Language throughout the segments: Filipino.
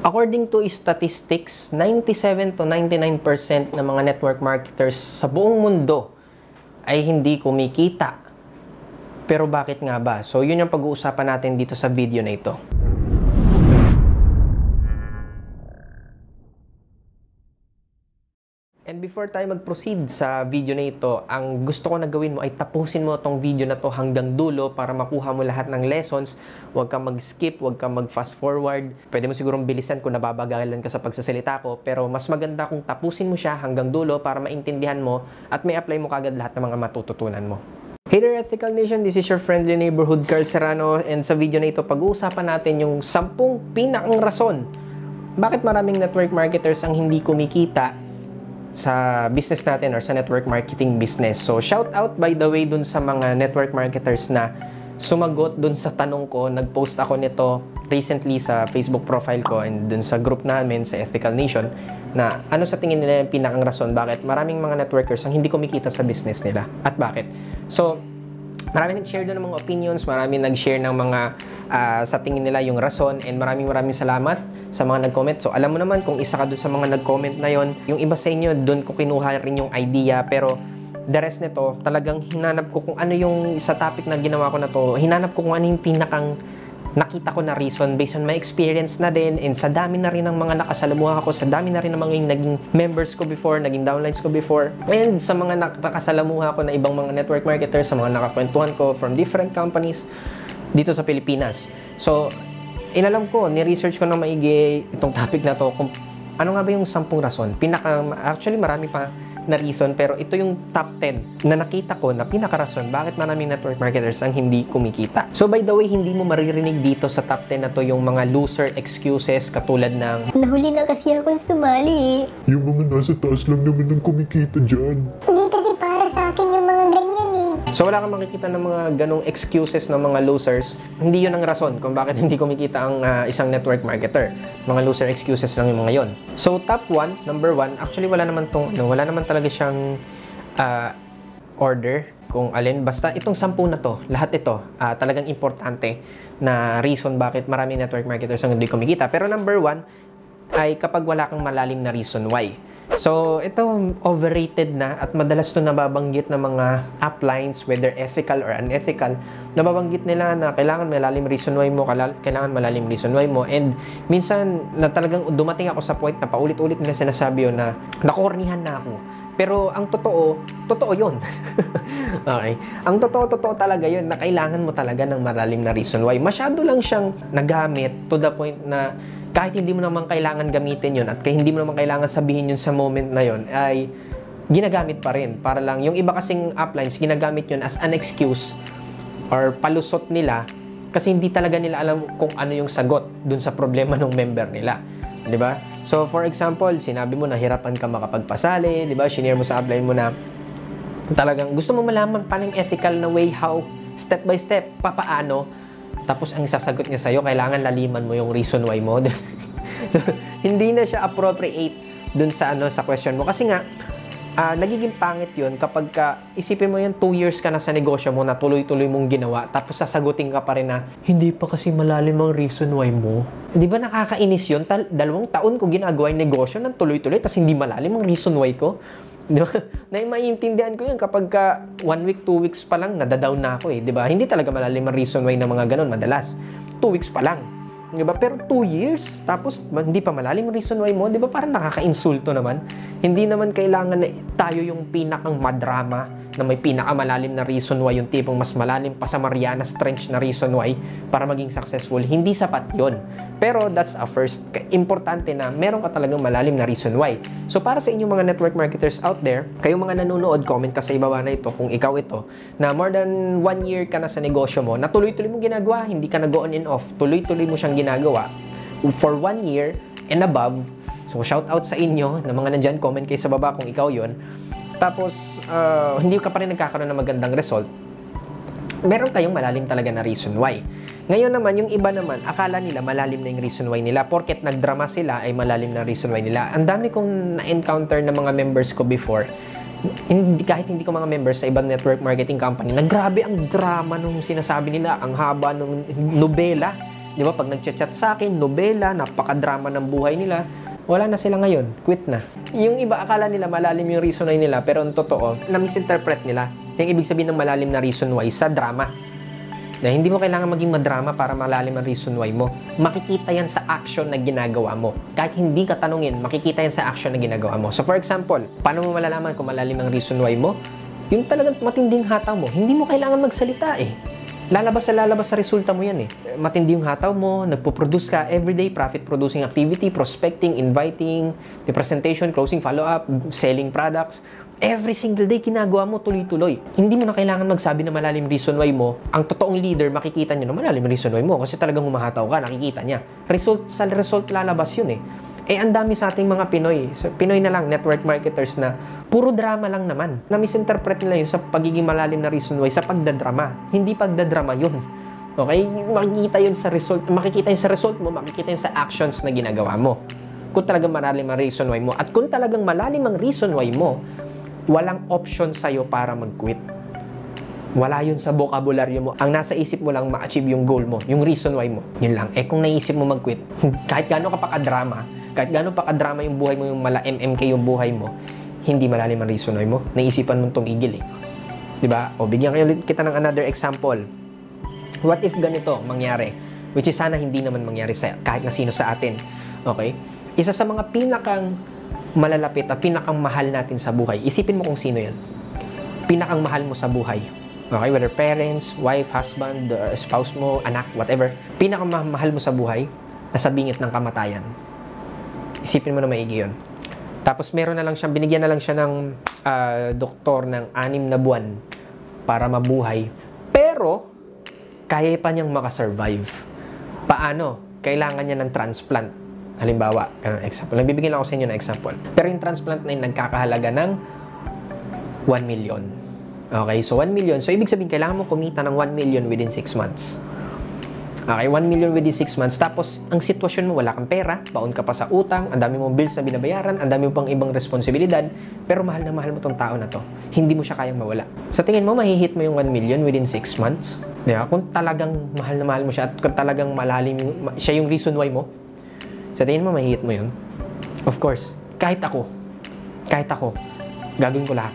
According to statistics, 97 to 99% ng mga network marketers sa buong mundo ay hindi kumikita. Pero bakit nga ba? So yun yung pag-uusapan natin dito sa video na ito. Before tayo mag-proceed sa video na ito, ang gusto ko na gawin mo ay tapusin mo tong video na to hanggang dulo para makuha mo lahat ng lessons. Huwag kang mag-skip, huwag kang mag-fast forward. Pwede mo sigurong bilisan kung nababagalan ka sa pagsasalita ko, pero mas maganda kung tapusin mo siya hanggang dulo para maintindihan mo at may apply mo kagad lahat ng mga matututunan mo. Hey there, Ethical Nation! This is your friendly neighborhood Carl Serrano and sa video na ito, pag-uusapan natin yung 10 pinakang rason bakit maraming network marketers ang hindi kumikita sa business natin or sa network marketing business. So, shout out by the way dun sa mga network marketers na sumagot dun sa tanong ko. Nag-post ako nito recently sa Facebook profile ko and dun sa group namin sa Ethical Nation na ano sa tingin nila yung pinakang rason bakit maraming mga networkers ang hindi kumikita sa business nila at bakit. So, Marami nag-share doon ng mga opinions, marami nag-share ng mga uh, sa tingin nila yung rason and maraming maraming salamat sa mga nag-comment. So alam mo naman kung isa ka doon sa mga nag-comment na yon, yung iba sa inyo doon ko kinuha rin yung idea pero the rest nito talagang hinanap ko kung ano yung sa topic na ginawa ko na to, hinanap ko kung ano yung pinakang nakita ko na reason based on my experience na din and sa dami na rin ng mga nakasalamuha ako, sa dami na rin ng mga naging members ko before, naging downlines ko before, and sa mga nakasalamuha ko na ibang mga network marketers, sa mga nakakwentuhan ko from different companies dito sa Pilipinas. So, inalam ko, ni-research ko na maigi itong topic na to kung ano nga ba yung sampung rason. Pinaka, actually marami pa na reason pero ito yung top 10 na nakita ko na pinakarason bakit maraming network marketers ang hindi kumikita. So by the way, hindi mo maririnig dito sa top 10 na to yung mga loser excuses katulad ng Nahuli na kasi ako sumali. Yung mga nasa taas lang naman ng kumikita dyan. So wala kang makikita ng mga ganong excuses ng mga losers. Hindi yun ang rason kung bakit hindi kumikita ang uh, isang network marketer. Mga loser excuses lang yung mga yon. So top 1, number 1, actually wala naman tong ano, wala naman talaga siyang uh, order kung alin. Basta itong sampu na to, lahat ito, uh, talagang importante na reason bakit maraming network marketers ang hindi kumikita. Pero number 1 ay kapag wala kang malalim na reason why. So, ito overrated na at madalas to nababanggit ng mga uplines, whether ethical or unethical. Nababanggit nila na kailangan malalim reason why mo, kailangan malalim reason why mo. And minsan, na talagang dumating ako sa point na paulit-ulit nila sinasabi yun na nakornihan na ako. Pero ang totoo, totoo yun. okay. Ang totoo, totoo talaga yun na kailangan mo talaga ng malalim na reason why. Masyado lang siyang nagamit to the point na kahit hindi mo naman kailangan gamitin yun at kahit hindi mo naman kailangan sabihin yun sa moment na yun, ay ginagamit pa rin. Para lang, yung iba kasing uplines, ginagamit yun as an excuse or palusot nila kasi hindi talaga nila alam kung ano yung sagot dun sa problema ng member nila. 'Di ba? So for example, sinabi mo na hirapan ka makapagpasali, 'di ba? Shinare mo sa upline mo na talagang gusto mo malaman paano yung ethical na way how step by step papaano tapos ang sasagot niya sa'yo, kailangan laliman mo yung reason why mo. so, hindi na siya appropriate dun sa ano sa question mo. Kasi nga, uh, nagiging pangit yun kapag ka, isipin mo yan, 2 years ka na sa negosyo mo na tuloy-tuloy mong ginawa, tapos sasagutin ka pa rin na, hindi pa kasi malalim ang reason why mo. Di ba nakakainis yun? Tal- dalawang taon ko ginagawa yung negosyo ng tuloy-tuloy, tapos hindi malalim ang reason why ko. Di ba? Na maiintindihan ko yun kapag ka one week, two weeks pa lang, nadadown na ako eh. Di ba? Hindi talaga malalim ang reason why ng mga ganun madalas. Two weeks pa lang. Di ba? Pero two years, tapos hindi pa malalim reason why mo, di ba? Parang nakaka-insulto naman. Hindi naman kailangan na tayo yung pinakang madrama na may pinakamalalim na reason why, yung tipong mas malalim pa sa Marianas Trench na reason why para maging successful. Hindi sapat yon pero that's a first. Importante na meron ka talagang malalim na reason why. So para sa inyong mga network marketers out there, kayong mga nanonood, comment ka sa ibaba na ito kung ikaw ito, na more than one year ka na sa negosyo mo, na tuloy-tuloy mo ginagawa, hindi ka nag on and off, tuloy-tuloy mo siyang ginagawa for one year and above. So shout out sa inyo na mga nandyan, comment kayo sa baba kung ikaw yon Tapos, uh, hindi ka pa rin nagkakaroon ng magandang result, meron kayong malalim talaga na reason why. Ngayon naman, yung iba naman, akala nila malalim na yung reason why nila. Porket nagdrama sila ay malalim na reason why nila. Ang dami kong na-encounter na mga members ko before, hindi, kahit hindi ko mga members sa ibang network marketing company, na grabe ang drama nung sinasabi nila, ang haba nung nobela Di ba? Pag nagchat-chat sa akin, nobela, napakadrama ng buhay nila, wala na sila ngayon. Quit na. Yung iba, akala nila malalim yung reason why nila, pero ang totoo, na-misinterpret nila. Yung ibig sabihin ng malalim na reason why sa drama. Na hindi mo kailangan maging madrama para malalim ang reason why mo. Makikita yan sa action na ginagawa mo. Kahit hindi ka tanungin, makikita yan sa action na ginagawa mo. So for example, paano mo malalaman kung malalim ang reason why mo? Yung talagang matinding hataw mo, hindi mo kailangan magsalita eh. Lalabas sa lalabas sa resulta mo yan eh. Matindi yung hataw mo, nagpo-produce ka everyday profit producing activity, prospecting, inviting, the presentation, closing follow-up, selling products. Every single day, ginagawa mo tuloy-tuloy. Hindi mo na kailangan magsabi na malalim reason why mo. Ang totoong leader, makikita niya na malalim reason why mo kasi talagang humahataw ka, nakikita niya. Result, sa result lalabas yun eh. Eh, ang dami sa ating mga Pinoy. So, Pinoy na lang, network marketers na puro drama lang naman. Na-misinterpret nila yun sa pagiging malalim na reason why sa pagdadrama. Hindi pagdadrama yun. Okay? Makikita yun sa result. Makikita yun sa result mo, makikita yun sa actions na ginagawa mo. Kung talagang malalim ang reason why mo. At kung talagang malalim ang reason why mo, walang option sa'yo para mag-quit. Wala yun sa vocabulary mo. Ang nasa isip mo lang ma-achieve yung goal mo, yung reason why mo. Yun lang. Eh kung naisip mo mag-quit, kahit gano'n ka pa ka-drama, kahit gano'n pa ka-drama yung buhay mo, yung mala MMK yung buhay mo, hindi malalim ang reason why mo. Naisipan mong tumigil eh. ba? O bigyan kayo ulit kita ng another example. What if ganito mangyari? Which is sana hindi naman mangyari sa kahit na sino sa atin. Okay? Isa sa mga pinakang malalapit at pinakang mahal natin sa buhay. Isipin mo kung sino 'yan. Pinakang mahal mo sa buhay. Okay, whether parents, wife, husband, uh, spouse mo, anak, whatever. Pinakang ma- mahal mo sa buhay, nasa bingit ng kamatayan. Isipin mo na maigi yun. Tapos meron na lang siyang, binigyan na lang siya ng ah, doktor ng anim na buwan para mabuhay. Pero, kaya pa niyang makasurvive. Paano? Kailangan niya ng transplant. Halimbawa, ganun, example. Nagbibigyan lang ako sa inyo ng example. Pero yung transplant na yun, nagkakahalaga ng 1 million. Okay, so 1 million. So, ibig sabihin, kailangan mo kumita ng 1 million within 6 months. Okay, 1 million within 6 months. Tapos, ang sitwasyon mo, wala kang pera, baon ka pa sa utang, ang dami mong bills na binabayaran, ang dami pang ibang responsibilidad, pero mahal na mahal mo tong tao na to. Hindi mo siya kayang mawala. Sa tingin mo, mahihit mo yung 1 million within 6 months? Di ba? Kung talagang mahal na mahal mo siya at kung talagang malalim siya yung reason why mo, sa tingin mo, mahihit mo yun? Of course, kahit ako, kahit ako, gagawin ko lahat.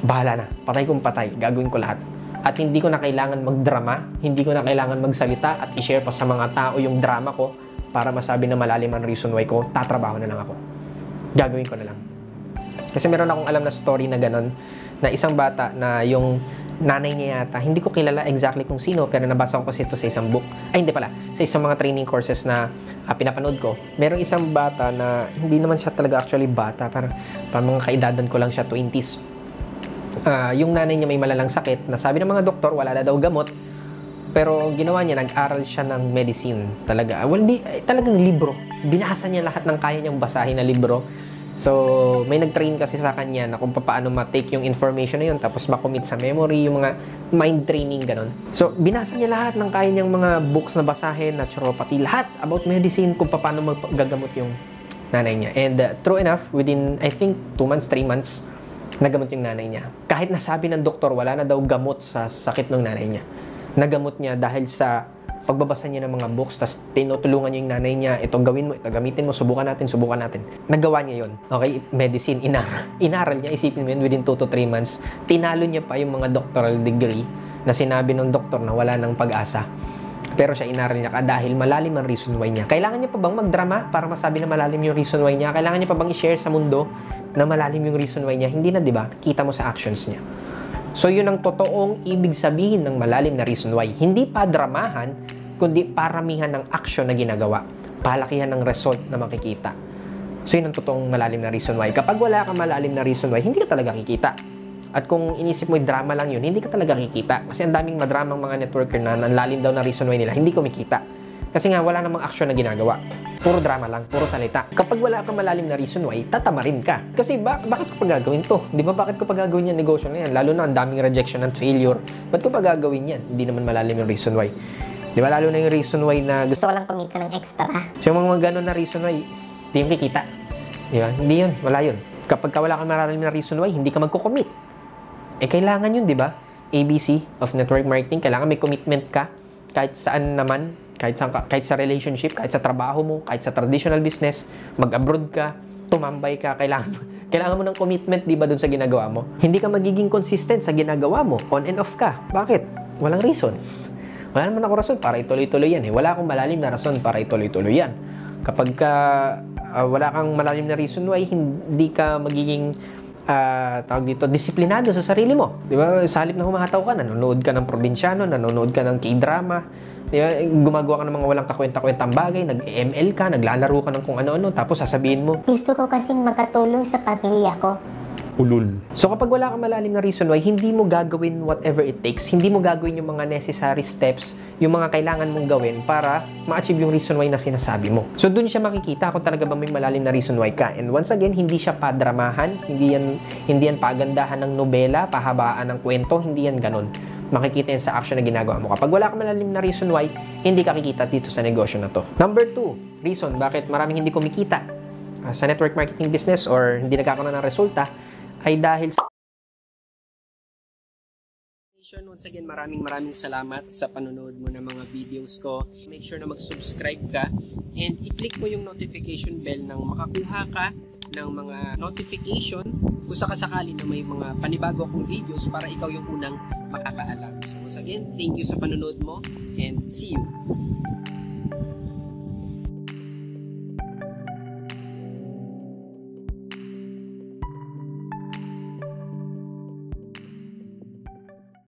Bahala na. Patay kong patay. Gagawin ko lahat. At hindi ko na kailangan magdrama, hindi ko na kailangan magsalita at i-share pa sa mga tao yung drama ko para masabi na malalim ang reason why ko, tatrabaho na lang ako. Gagawin ko na lang. Kasi meron akong alam na story na ganun, na isang bata na yung nanay niya yata, hindi ko kilala exactly kung sino, pero nabasa ko kasi ito sa isang book. Ay, hindi pala. Sa isang mga training courses na ah, pinapanood ko. Merong isang bata na hindi naman siya talaga actually bata, parang, parang mga kaedadan ko lang siya, 20s ah, yung nanay niya may malalang sakit na sabi ng mga doktor wala na daw gamot. Pero ginawa niya nag-aral siya ng medicine talaga. Well di eh, talagang libro. Binasa niya lahat ng kaya niyang basahin na libro. So may nag-train kasi sa kanya na kung paano ma-take yung information na yun tapos ma-commit sa memory yung mga mind training ganon so binasa niya lahat ng kaya niyang mga books na basahin naturopathy lahat about medicine kung paano magagamot yung nanay niya. And uh, true enough within I think 2 months 3 months nagamot yung nanay niya. Kahit nasabi ng doktor, wala na daw gamot sa sakit ng nanay niya. Nagamot niya dahil sa pagbabasa niya ng mga books, tapos tinutulungan niya yung nanay niya, ito gawin mo, ito gamitin mo, subukan natin, subukan natin. Nagawa niya yon Okay, medicine, inaral, inaral niya, isipin mo yun, within 2 to 3 months, tinalo niya pa yung mga doctoral degree na sinabi ng doktor na wala ng pag-asa. Pero siya inaral niya ka dahil malalim ang reason why niya. Kailangan niya pa bang magdrama para masabi na malalim yung reason why niya? Kailangan niya pa bang i-share sa mundo na malalim yung reason why niya? Hindi na, di ba? Kita mo sa actions niya. So, yun ang totoong ibig sabihin ng malalim na reason why. Hindi pa dramahan, kundi paramihan ng action na ginagawa. Palakihan ng result na makikita. So, yun ang totoong malalim na reason why. Kapag wala kang malalim na reason why, hindi ka talaga kikita. At kung inisip mo yung drama lang yun, hindi ka talaga kikita. Kasi ang daming madramang mga networker na ang lalim daw na reason why nila, hindi kumikita. Kasi nga, wala namang action na ginagawa. Puro drama lang, puro salita. Kapag wala kang malalim na reason why, tatamarin ka. Kasi ba, bakit ko pa gagawin to? Di ba bakit ko pa gagawin yan negosyo na yan? Lalo na ang daming rejection and failure. Ba't ko pa gagawin yan? Hindi naman malalim yung reason why. Di ba lalo na yung reason why na gusto ko lang kumita ng extra. So yung mga ganun na reason why, hindi yung kikita. Di ba? Hindi yun. Wala yun. Kapag ka wala kang malalim na reason why, hindi ka magko-commit. Eh, kailangan yun, di ba? ABC of network marketing. Kailangan may commitment ka kahit saan naman kahit sa, kahit sa relationship, kahit sa trabaho mo, kahit sa traditional business, mag-abroad ka, tumambay ka, kailangan kailangan mo ng commitment, di ba, dun sa ginagawa mo? Hindi ka magiging consistent sa ginagawa mo. On and off ka. Bakit? Walang reason. Wala naman ako rason para ituloy-tuloy yan eh. Wala akong malalim na rason para ituloy-tuloy yan. Kapag ka, ah, wala kang malalim na reason why hindi ka magiging ah, tawag dito, disiplinado sa sarili mo. Di ba? Sa halip na humahataw ka, nanonood ka ng probinsyano, nanonood ka ng K-drama, Di ba? Gumagawa ka ng mga walang kakwenta-kwentang bagay, nag-ML ka, naglalaro ka ng kung ano-ano, tapos sasabihin mo, Gusto ko kasing makatulong sa pamilya ko. Ulul. So kapag wala kang malalim na reason why, hindi mo gagawin whatever it takes, hindi mo gagawin yung mga necessary steps, yung mga kailangan mong gawin para ma-achieve yung reason why na sinasabi mo. So dun siya makikita kung talaga ba may malalim na reason why ka. And once again, hindi siya padramahan, hindi yan, hindi yan pagandahan ng nobela, pahabaan ng kwento, hindi yan ganun. Makikita yan sa action na ginagawa mo. Kapag wala kang malalim na reason why, hindi ka kikita dito sa negosyo na to. Number two, reason bakit maraming hindi kumikita uh, sa network marketing business or hindi nagkakaroon ng resulta ay dahil sa Once again, maraming maraming salamat sa panonood mo ng mga videos ko. Make sure na mag-subscribe ka and i-click mo yung notification bell nang makakuha ka ng mga notification kung sakasakali na may mga panibago akong videos para ikaw yung unang makakaalam. So once again, thank you sa panonood mo and see you